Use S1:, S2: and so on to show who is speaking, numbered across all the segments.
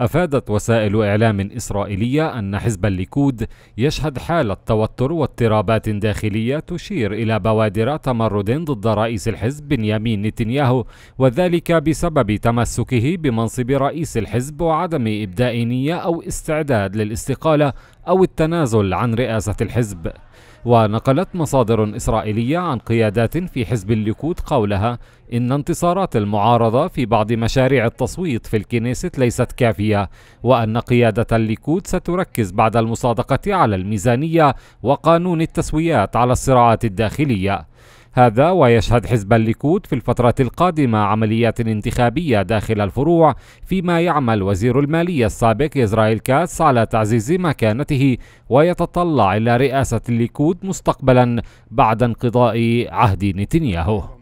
S1: أفادت وسائل إعلام إسرائيلية أن حزب الليكود يشهد حالة توتر واضطرابات داخلية تشير إلى بوادر تمرد ضد رئيس الحزب بنيامين نتنياهو وذلك بسبب تمسكه بمنصب رئيس الحزب وعدم إبداء نية أو استعداد للاستقالة أو التنازل عن رئاسة الحزب. ونقلت مصادر إسرائيلية عن قيادات في حزب الليكود قولها إن انتصارات المعارضة في بعض مشاريع التصويت في الكنيست ليست كافية وأن قيادة الليكود ستركز بعد المصادقة على الميزانية وقانون التسويات على الصراعات الداخلية. هذا ويشهد حزب الليكود في الفترة القادمة عمليات انتخابية داخل الفروع فيما يعمل وزير المالية السابق إسرائيل كاتس على تعزيز مكانته ويتطلع إلى رئاسة الليكود مستقبلا بعد انقضاء عهد نتنياهو.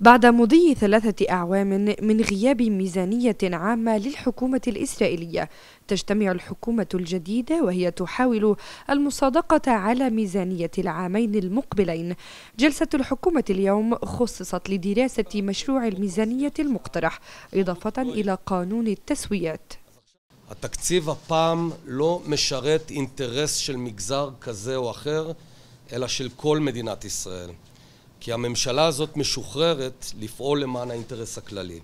S2: بعد مضي ثلاثة أعوام من غياب ميزانية عامة للحكومة الإسرائيلية تجتمع الحكومة الجديدة وهي تحاول المصادقة على ميزانية العامين المقبلين جلسة الحكومة اليوم خصصت لدراسة مشروع الميزانية المقترح إضافة إلى قانون التسويات
S3: התקציב הפעם לא משרת אינטרס של מגזר כזה או אחר, אלא של כל מדינת ישראל. כי הממשלה הזאת משוחררת לפעול למען האינטרס הכללי.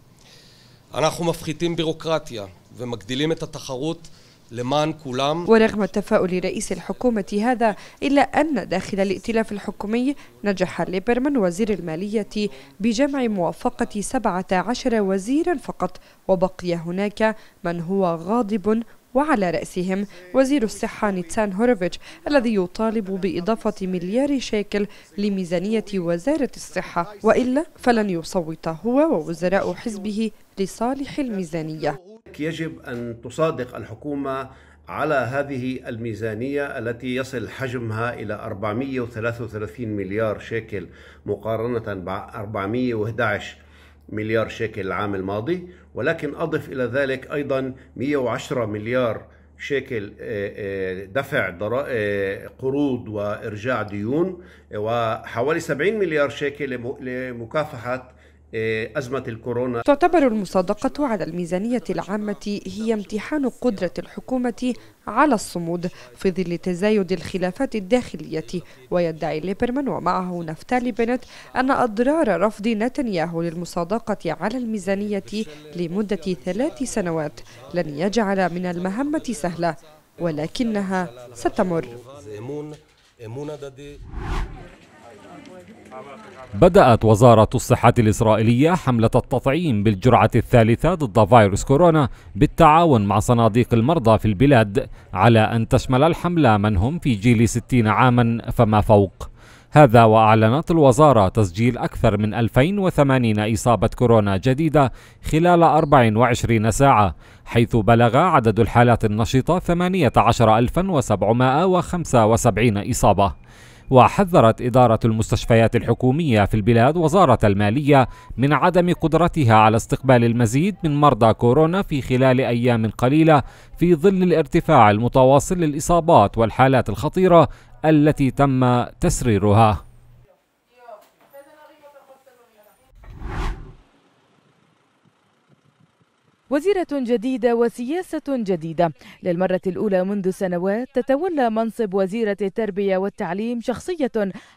S3: אנחנו מפחיתים בירוקרטיה ומגדילים את התחרות למען كلام
S2: ورغم تفاؤل رئيس الحكومة هذا إلا أن داخل الائتلاف الحكومي نجح ليبرمان وزير المالية بجمع موافقة 17 وزيرا فقط وبقي هناك من هو غاضب وعلى رأسهم وزير الصحة نيتسان هوروفيتش الذي يطالب بإضافة مليار شيكل لميزانية وزارة الصحة وإلا فلن يصوت هو ووزراء حزبه لصالح الميزانية.
S4: يجب أن تصادق الحكومة على هذه الميزانية التي يصل حجمها إلى 433 مليار شيكل مقارنة ب 411 مليار شيكل العام الماضي ولكن أضف إلى ذلك أيضا 110 مليار شيكل دفع قروض وإرجاع ديون وحوالي 70 مليار شيكل لمكافحة أزمة الكورونا.
S2: تعتبر المصادقة على الميزانية العامة هي امتحان قدرة الحكومة على الصمود في ظل تزايد الخلافات الداخلية. ويدعي ليبرمان ومعه نفتالي بنت أن أضرار رفض نتنياهو للمصادقة على الميزانية لمدة ثلاث سنوات لن يجعل من المهمة سهلة ولكنها ستمر.
S1: بدأت وزارة الصحة الإسرائيلية حملة التطعيم بالجرعة الثالثة ضد فيروس كورونا بالتعاون مع صناديق المرضى في البلاد على أن تشمل الحملة من هم في جيل 60 عاما فما فوق. هذا وأعلنت الوزارة تسجيل أكثر من 2080 إصابة كورونا جديدة خلال 24 ساعة حيث بلغ عدد الحالات النشطة 18775 إصابة. وحذرت إدارة المستشفيات الحكومية في البلاد وزارة المالية من عدم قدرتها على استقبال المزيد من مرضى كورونا في خلال أيام قليلة في ظل الارتفاع المتواصل للإصابات والحالات الخطيرة التي تم تسريرها.
S5: وزيرة جديدة وسياسة جديدة. للمرة الأولى منذ سنوات تتولى منصب وزيرة التربية والتعليم شخصية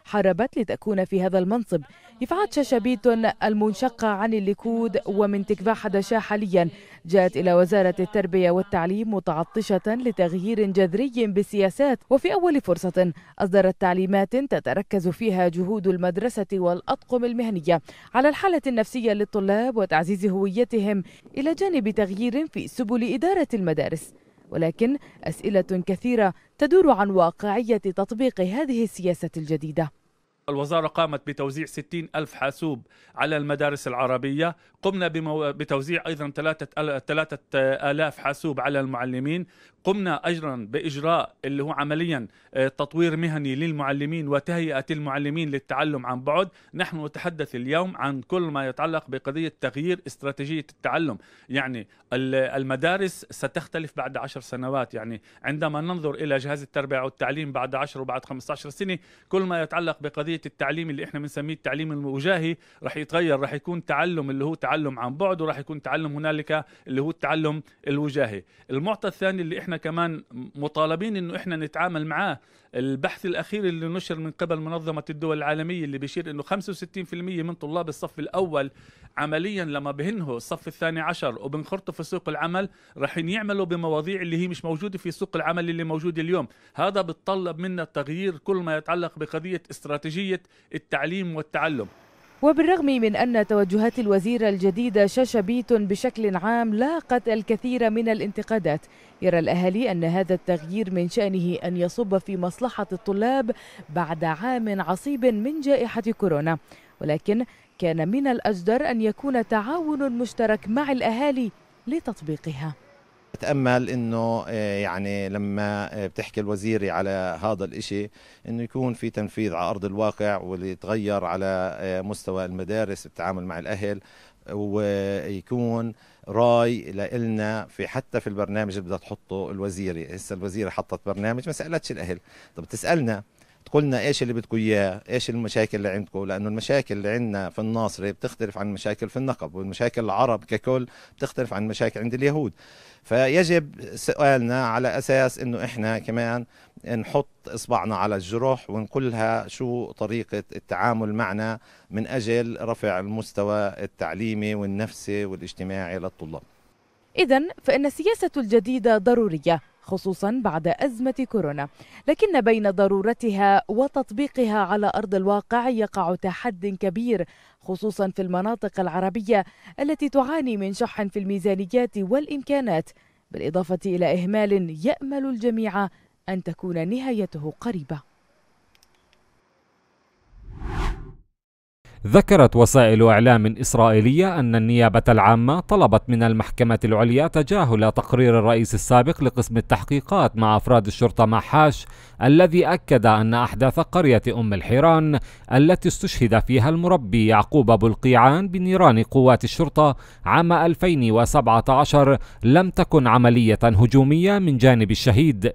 S5: حاربت لتكون في هذا المنصب. يفعات شاشابيت المنشقة عن الليكود ومن تكفى حدشا حاليا. جاءت إلى وزارة التربية والتعليم متعطشة لتغيير جذري بالسياسات وفي أول فرصة أصدرت تعليمات تتركز فيها جهود المدرسة والأطقم المهنية. على الحالة النفسية للطلاب وتعزيز هويتهم إلى جانب تغيير في سبل إدارة المدارس ولكن أسئلة كثيرة تدور عن واقعية تطبيق هذه السياسة الجديدة.
S6: الوزارة قامت بتوزيع 60 ألف حاسوب على المدارس العربية. قمنا بمو... بتوزيع أيضا ثلاثة, ثلاثة آلاف حاسوب على المعلمين. قمنا أيضا بإجراء اللي هو عمليا آه، تطوير مهني للمعلمين وتهيئة المعلمين للتعلم عن بعد. نحن نتحدث اليوم عن كل ما يتعلق بقضية تغيير استراتيجية التعلم. يعني المدارس ستختلف بعد عشر سنوات. يعني عندما ننظر إلى جهاز التربية والتعليم بعد عشر وبعد 15 سنة كل ما يتعلق بقضية التعليم اللي إحنا بنسميه التعليم الوجاهي رح يتغير رح يكون تعلم اللي هو تعلم عن بعد ورح يكون تعلم هنالك اللي هو التعلم الوجاهي. المعطى الثاني اللي إحنا كمان مطالبين إنه إحنا نتعامل معاه البحث الأخير اللي نشر من قبل منظمة الدول العالمية اللي بيشير إنه 65% من طلاب الصف الأول عمليا لما بهنهوا الصف الثاني عشر وبنخرطوا في سوق العمل رح يعملوا بمواضيع اللي هي مش موجودة في سوق العمل اللي موجود اليوم. هذا بتطلب منا تغيير كل ما يتعلق بقضية استراتيجية التعليم والتعلم.
S5: وبالرغم من أن توجهات الوزير الجديدة ششبيت بشكل عام لاقت الكثير من الانتقادات يرى الأهالي أن هذا التغيير من شأنه أن يصب في مصلحة الطلاب بعد عام عصيب من جائحة كورونا. ولكن كان من الأجدر أن يكون تعاون مشترك مع الأهالي لتطبيقها.
S7: بتأمل إنه آه، يعني لما آه، بتحكي الوزيري على هذا الإشي إنه يكون في تنفيذ على أرض الواقع ويتغير على آه، مستوى المدارس التعامل مع الأهل ويكون راي لنا في حتى في البرنامج اللي بدها تحطه الوزيري هسه الوزيرة حطت برنامج ما سألتش الأهل. طب تسألنا تقولنا إيش اللي بدكم إياه؟ إيش المشاكل اللي عندكم؟ لأنه المشاكل اللي عندنا في الناصري بتختلف عن المشاكل في النقب والمشاكل العرب ككل بتختلف عن المشاكل عند اليهود. فيجب سؤالنا على أساس إنه إحنا كمان نحط إصبعنا على الجروح ونقولها شو طريقة التعامل معنا من أجل رفع المستوى التعليمي والنفسي والإجتماعي للطلاب.
S5: اذا فإن السياسة الجديدة ضرورية خصوصا بعد أزمة كورونا. لكن بين ضرورتها وتطبيقها على أرض الواقع يقع تحد كبير خصوصا في المناطق العربية التي تعاني من شح في الميزانيات والإمكانات. بالإضافة إلى إهمال يأمل الجميع أن تكون نهايته قريبة.
S1: ذكرت وسائل إعلام إسرائيلية أن النيابة العامة طلبت من المحكمة العليا تجاهل تقرير الرئيس السابق لقسم التحقيقات مع أفراد الشرطة محاش الذي أكد أن أحداث قرية أم الحيران التي استشهد فيها المربي يعقوب أبو القيعان بنيران قوات الشرطة عام 2017 لم تكن عملية هجومية من جانب الشهيد.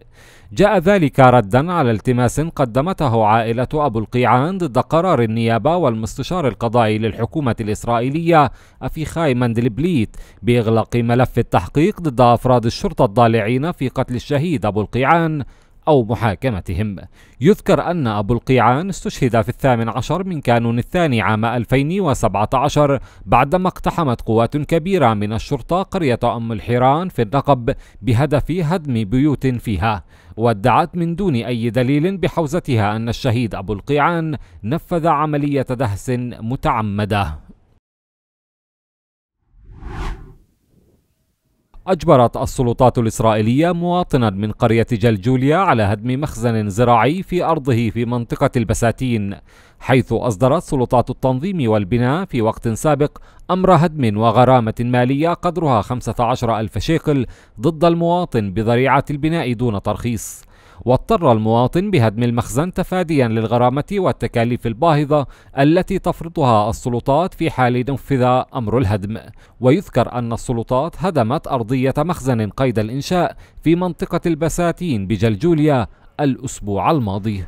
S1: جاء ذلك ردا على التماس قدمته عائلة أبو القيعان ضد قرار النيابة والمستشار القضائي للحكومة الإسرائيلية أفيخاي مندلبليت بإغلاق ملف التحقيق ضد أفراد الشرطة الضالعين في قتل الشهيد أبو القيعان. أو محاكمتهم. يذكر أن أبو القيعان استشهد في الثامن عشر من كانون الثاني عام 2017 بعدما اقتحمت قوات كبيرة من الشرطة قرية أم الحيران في النقب بهدف هدم بيوت فيها. وادعت من دون أي دليل بحوزتها أن الشهيد أبو القيعان نفذ عملية دهس متعمدة. أجبرت السلطات الإسرائيلية مواطنا من قرية جلجوليا على هدم مخزن زراعي في أرضه في منطقة البساتين حيث أصدرت سلطات التنظيم والبناء في وقت سابق أمر هدم وغرامة مالية قدرها 15 ألف شيكل ضد المواطن بذريعة البناء دون ترخيص. واضطر المواطن بهدم المخزن تفاديا للغرامة والتكاليف الباهظة التي تفرضها السلطات في حال نفذ أمر الهدم. ويذكر أن السلطات هدمت أرضية مخزن قيد الإنشاء في منطقة البساتين بجلجوليا الأسبوع الماضي.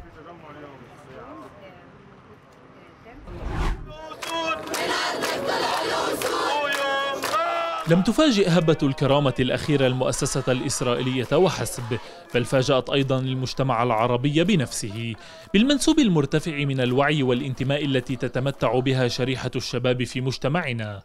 S8: لم تفاجئ هبة الكرامة الأخيرة المؤسسة الإسرائيلية وحسب بل فاجأت أيضا المجتمع العربي بنفسه. بالمنسوب المرتفع من الوعي والانتماء التي تتمتع بها شريحة الشباب في مجتمعنا.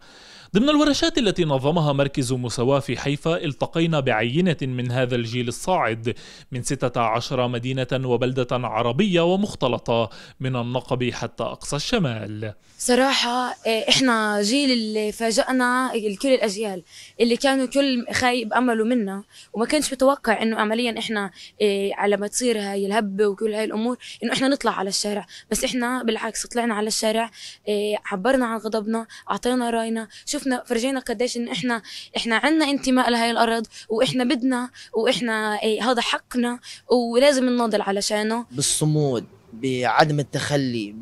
S8: ضمن الورشات التي نظمها مركز مساواة في حيفا التقينا بعينة من هذا الجيل الصاعد من 16 مدينة وبلدة عربية ومختلطة من النقب حتى أقصى الشمال.
S9: صراحة إيه، إحنا جيل اللي فاجأنا كل الأجيال اللي كانوا كل خايب أمله منا وما كانش متوقع إنه عمليا إحنا إيه، على ما تصير هاي الهبة وكل هاي الأمور إنه إحنا نطلع على الشارع. بس إحنا بالعكس طلعنا على الشارع إيه، عبرنا عن غضبنا أعطينا رأينا. شوف شفنا فرجينا قديش إن إحنا إحنا عندنا انتماء لهي الأرض وإحنا بدنا وإحنا إيه هذا حقنا ولازم نناضل علشانه.
S10: بالصمود بعدم التخلي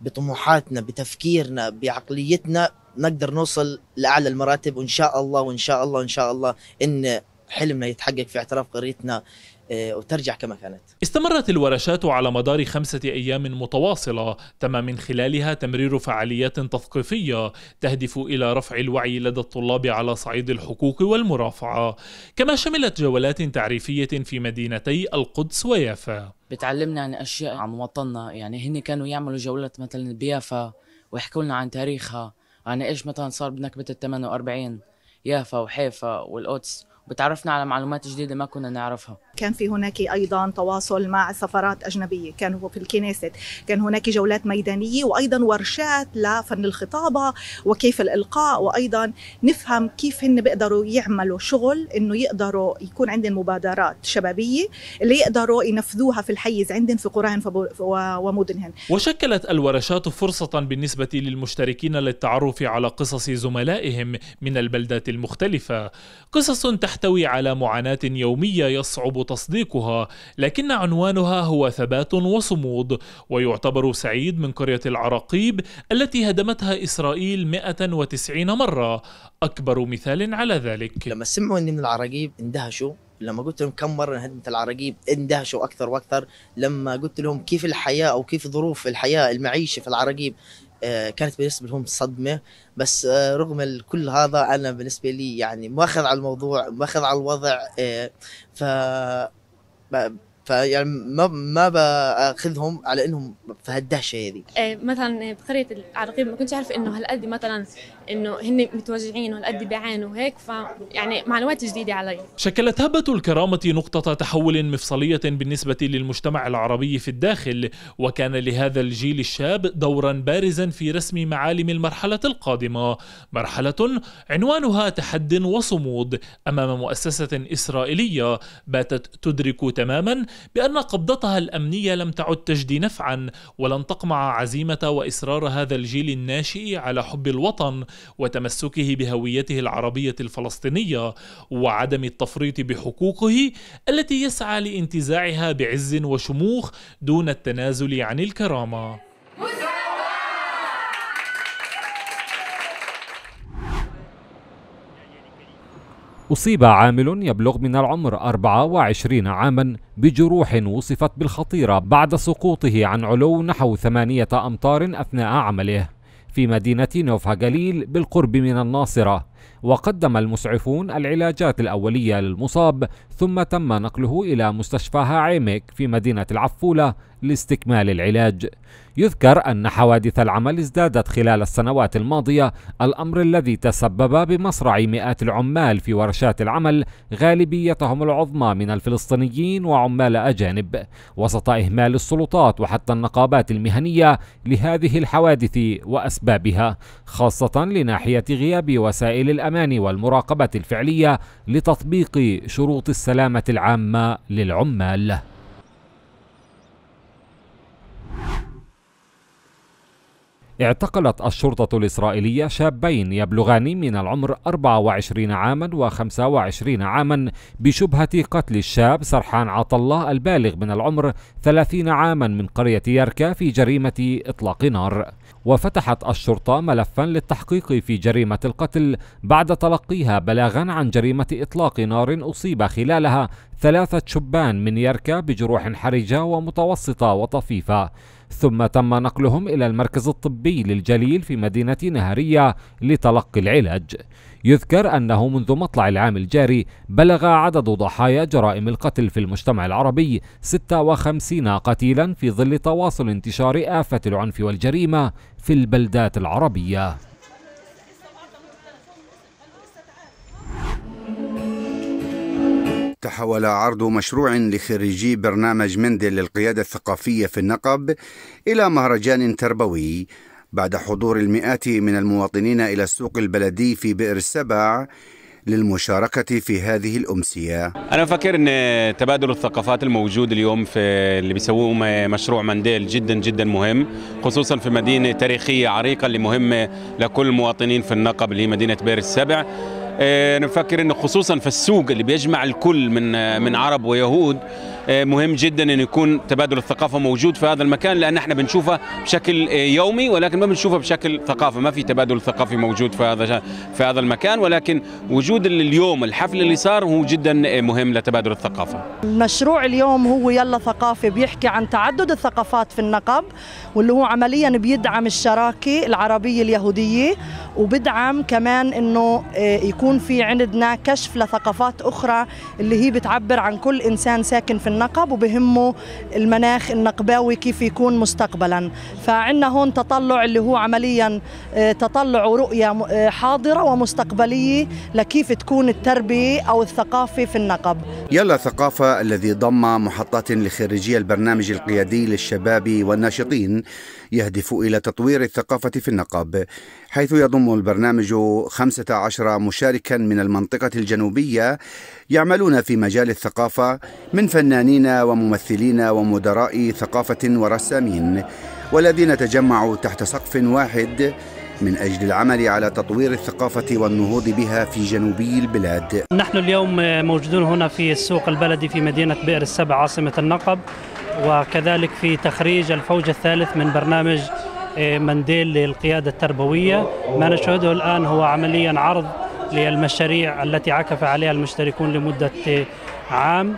S10: بطموحاتنا بتفكيرنا بعقليتنا نقدر نوصل لأعلى المراتب. وإن شاء الله وإن شاء الله وإن شاء الله إن حلمنا يتحقق في اعتراف قريتنا. وترجع كما كانت.
S8: استمرت الورشات على مدار خمسة أيام متواصلة تم من خلالها تمرير فعاليات تثقيفية تهدف إلى رفع الوعي لدى الطلاب على صعيد الحقوق والمرافعة كما شملت جولات تعريفية في مدينتي القدس ويافا.
S11: بتعلمنا عن أشياء عن وطننا يعني هن كانوا يعملوا جولات مثلا بيافا ويحكوا لنا عن تاريخها عن إيش مثلا صار بنكبة ال 48 يافا وحيفا والقدس. بتعرفنا على معلومات جديدة ما كنا نعرفها.
S12: كان في هناك أيضا تواصل مع سفارات أجنبية كانوا في الكنيست. كان هناك جولات ميدانية وأيضا ورشات لفن الخطابة وكيف الإلقاء. وأيضا نفهم كيف هن بيقدروا يعملوا شغل إنه يقدروا يكون عندهم مبادرات شبابية اللي يقدروا ينفذوها في الحيز عندهم في قراهم ومدنهم
S8: وشكلت الورشات فرصة بالنسبة للمشتركين للتعرف على قصص زملائهم من البلدات المختلفة. قصص تحتوي على معاناة يومية يصعب تصديقها لكن عنوانها هو ثبات وصمود. ويعتبر سعيد من قرية العراقيب التي هدمتها إسرائيل 190 مرة. أكبر مثال على ذلك.
S10: لما سمعوا أني من العراقيب اندهشوا لما قلت لهم كم مرة هدمت العراقيب اندهشوا أكثر وأكثر لما قلت لهم كيف الحياة أو كيف ظروف الحياة المعيشة في العراقيب كانت بالنسبة لهم صدمة. بس آه، رغم كل هذا أنا بالنسبة لي يعني ماخذ على الموضوع ماخذ على الوضع آه، ف فيعني ما ما بأخذهم على إنهم في هالدهشة هذه
S13: إيه مثلا بقريه العراقيب ما كنتش عارفه إنه هالقد مثلا إنه هن متوجعين وهالقد بيعانوا وهيك فيعني معلومات جديدة علي.
S8: شكلت هبة الكرامة نقطة تحول مفصلية بالنسبة للمجتمع العربي في الداخل وكان لهذا الجيل الشاب دورا بارزا في رسم معالم المرحلة القادمة. مرحلة عنوانها تحد وصمود أمام مؤسسة إسرائيلية باتت تدرك تماما بأن قبضتها الأمنية لم تعد تجدي نفعا ولن تقمع عزيمة وإصرار هذا الجيل الناشئ على حب الوطن وتمسكه بهويته العربية الفلسطينية وعدم التفريط بحقوقه التي يسعى لانتزاعها بعز وشموخ دون التنازل عن الكرامة.
S1: أصيب عامل يبلغ من العمر 24 عاما بجروح وصفت بالخطيرة بعد سقوطه عن علو نحو ثمانية أمتار أثناء عمله. في مدينة نوفا جليل بالقرب من الناصرة. وقدم المسعفون العلاجات الأولية للمصاب ثم تم نقله إلى مستشفى عيمك في مدينة العفولة لاستكمال العلاج. يذكر أن حوادث العمل ازدادت خلال السنوات الماضية الأمر الذي تسبب بمصرع مئات العمال في ورشات العمل غالبيتهم العظمى من الفلسطينيين وعمال أجانب. وسط إهمال السلطات وحتى النقابات المهنية لهذه الحوادث وأسبابها خاصة لناحية غياب وسائل الأمان والمراقبة الفعلية لتطبيق شروط السلامة العامة للعمال. اعتقلت الشرطة الإسرائيلية شابين يبلغان من العمر 24 عاما و25 عاما بشبهة قتل الشاب سرحان عطلة البالغ من العمر 30 عاما من قرية يركا في جريمة إطلاق نار. وفتحت الشرطة ملفا للتحقيق في جريمة القتل بعد تلقيها بلاغا عن جريمة إطلاق نار أصيب خلالها ثلاثة شبان من يركا بجروح حرجة ومتوسطة وطفيفة. ثم تم نقلهم إلى المركز الطبي للجليل في مدينة نهارية لتلقي العلاج. يذكر أنه منذ مطلع العام الجاري بلغ عدد ضحايا جرائم القتل في المجتمع العربي 56 قتيلا في ظل تواصل انتشار آفة العنف والجريمة في البلدات العربية.
S14: تحول عرض مشروع لخريجي برنامج مندل للقيادة الثقافية في النقب إلى مهرجان تربوي بعد حضور المئات من المواطنين إلى السوق البلدي في بئر السبع للمشاركة في هذه الأمسية.
S15: أنا فكر أن تبادل الثقافات الموجود اليوم في اللي بيسووه مشروع منديل جدا جدا مهم خصوصا في مدينة تاريخية عريقة اللي مهمة لكل المواطنين في النقب اللي هي مدينة بئر السبع. نفكر انه خصوصا في السوق اللي بيجمع الكل من من عرب ويهود مهم جدا أن يكون تبادل الثقافة موجود في هذا المكان لأن إحنا بنشوفها بشكل يومي ولكن ما بنشوفها بشكل ثقافة ما في تبادل ثقافي موجود في هذا في هذا المكان ولكن وجود اليوم الحفل اللي صار هو جدا مهم لتبادل الثقافة.
S16: المشروع اليوم هو يلا ثقافة بيحكي عن تعدد الثقافات في النقب واللي هو عمليا بيدعم الشراكة العربية اليهودية وبدعم كمان إنه يكون في عندنا كشف لثقافات أخرى اللي هي بتعبر عن كل إنسان ساكن في النقب وبهمه المناخ النقباوي كيف يكون مستقبلا. فعندنا هون تطلع اللي هو عمليا تطلع ورؤية حاضرة ومستقبلية لكيف تكون التربية أو الثقافة في النقب.
S14: يلا ثقافة الذي ضم محطات لخريجي البرنامج القيادي للشباب والناشطين يهدف إلى تطوير الثقافة في النقب. حيث يضم البرنامج 15 مشاركا من المنطقة الجنوبية يعملون في مجال الثقافة من فنانين وممثلين ومدراء ثقافة ورسامين والذين تجمعوا تحت سقف واحد من أجل العمل على تطوير الثقافة والنهوض بها في جنوبي البلاد.
S17: نحن اليوم موجودون هنا في السوق البلدي في مدينة بئر السبع عاصمة النقب وكذلك في تخريج الفوج الثالث من برنامج منديل للقيادة التربوية. ما نشهده الآن هو عمليا عرض للمشاريع التي عكف عليها المشتركون لمدة عام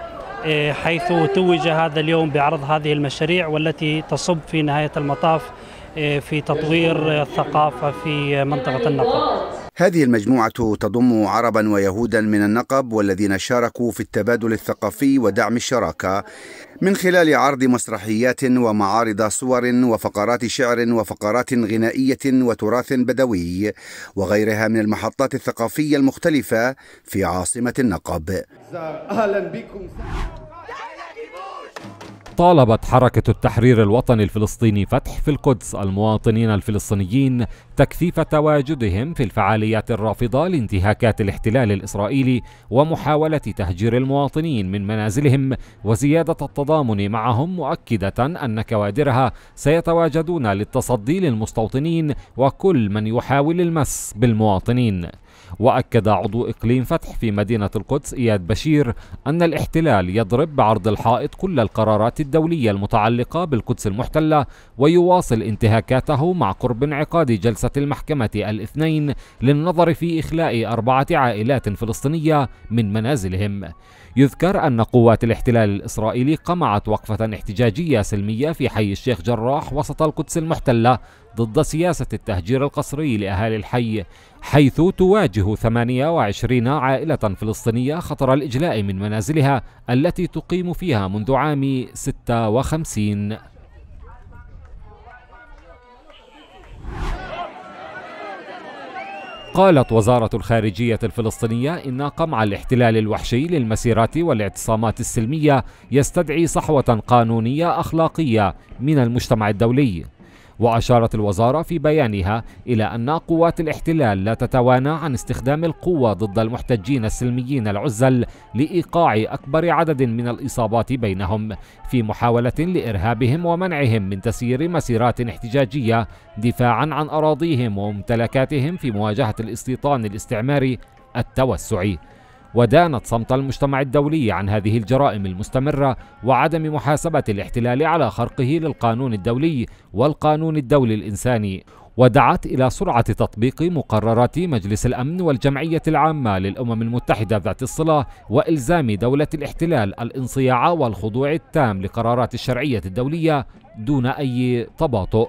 S17: حيث توج هذا اليوم بعرض هذه المشاريع والتي تصب في نهاية المطاف في تطوير الثقافة في منطقة النقب
S14: هذه المجموعة تضم عربا ويهودا من النقب والذين شاركوا في التبادل الثقافي ودعم الشراكة من خلال عرض مسرحيات ومعارض صور وفقرات شعر وفقرات غنائية وتراث بدوي وغيرها من المحطات الثقافية المختلفة في عاصمة النقب.
S18: أهلا بكم.
S1: طالبت حركة التحرير الوطني الفلسطيني فتح في القدس المواطنين الفلسطينيين تكثيف تواجدهم في الفعاليات الرافضة لانتهاكات الاحتلال الإسرائيلي ومحاولة تهجير المواطنين من منازلهم وزيادة التضامن معهم مؤكدة أن كوادرها سيتواجدون للتصدي للمستوطنين وكل من يحاول المس بالمواطنين. وأكد عضو إقليم فتح في مدينة القدس إياد بشير أن الاحتلال يضرب بعرض الحائط كل القرارات الدولية المتعلقة بالقدس المحتلة ويواصل انتهاكاته مع قرب انعقاد جلسة المحكمة الاثنين للنظر في إخلاء أربعة عائلات فلسطينية من منازلهم. يذكر أن قوات الاحتلال الإسرائيلي قمعت وقفة احتجاجية سلمية في حي الشيخ جراح وسط القدس المحتلة ضد سياسة التهجير القسري لأهالي الحي حيث تواجه 28 عائلة فلسطينية خطر الإجلاء من منازلها التي تقيم فيها منذ عام 56 قالت وزارة الخارجية الفلسطينية إن قمع الاحتلال الوحشي للمسيرات والاعتصامات السلمية يستدعي صحوة قانونية أخلاقية من المجتمع الدولي. وأشارت الوزارة في بيانها إلى أن قوات الاحتلال لا تتوانى عن استخدام القوة ضد المحتجين السلميين العزل لإيقاع أكبر عدد من الإصابات بينهم في محاولة لإرهابهم ومنعهم من تسيير مسيرات احتجاجية دفاعا عن أراضيهم وممتلكاتهم في مواجهة الاستيطان الاستعماري التوسعي. ودانت صمت المجتمع الدولي عن هذه الجرائم المستمرة وعدم محاسبة الاحتلال على خرقه للقانون الدولي والقانون الدولي الإنساني ودعت إلى سرعة تطبيق مقررات مجلس الأمن والجمعية العامة للأمم المتحدة ذات الصلة وإلزام دولة الاحتلال الانصياع والخضوع التام لقرارات الشرعية الدولية دون أي تباطؤ.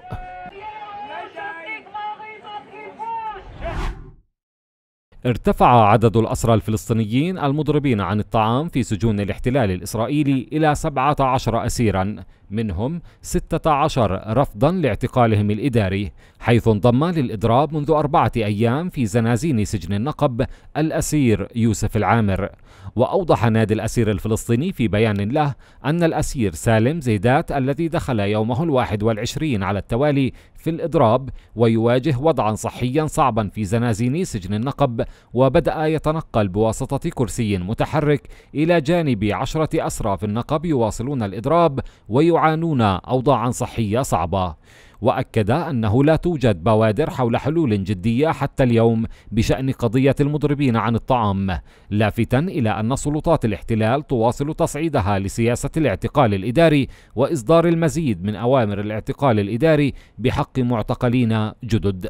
S1: ارتفع عدد الأسرى الفلسطينيين المضربين عن الطعام في سجون الاحتلال الإسرائيلي إلى 17 أسيرا منهم 16 رفضا لاعتقالهم الإداري حيث انضم للإضراب منذ أربعة أيام في زنازين سجن النقب الأسير يوسف العامر. وأوضح نادي الأسير الفلسطيني في بيان له أن الأسير سالم زيدات الذي دخل يومه الواحد والعشرين على التوالي في الإضراب ويواجه وضعا صحيا صعبا في زنازين سجن النقب وبدأ يتنقل بواسطة كرسي متحرك إلى جانب عشرة أسرى في النقب يواصلون الإضراب ويعانون أوضاعا صحية صعبة. وأكد أنه لا توجد بوادر حول حلول جدية حتى اليوم بشأن قضية المضربين عن الطعام لافتا إلى أن سلطات الاحتلال تواصل تصعيدها لسياسة الاعتقال الإداري وإصدار المزيد من أوامر الاعتقال الإداري بحق معتقلين جدد.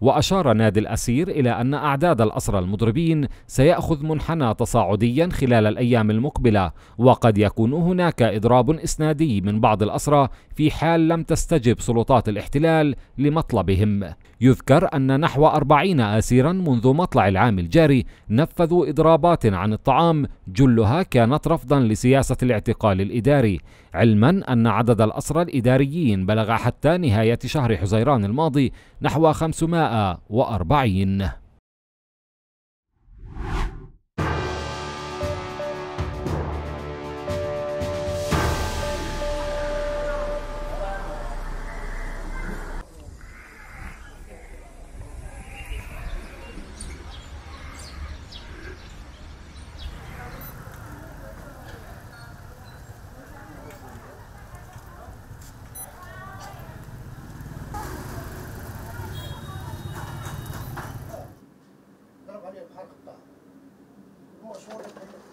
S1: وأشار نادي الأسير إلى أن أعداد الأسرى المضربين سيأخذ منحنى تصاعديا خلال الأيام المقبلة وقد يكون هناك إضراب إسنادي من بعض الأسرى في حال لم تستجب سلطات الاحتلال لمطلبهم. يذكر أن نحو أربعين أسيرا منذ مطلع العام الجاري نفذوا إضرابات عن الطعام جلها كانت رفضا لسياسة الاعتقال الإداري علما أن عدد الأسرى الإداريين بلغ حتى نهاية شهر حزيران الماضي نحو 540
S19: なかった。もうそれ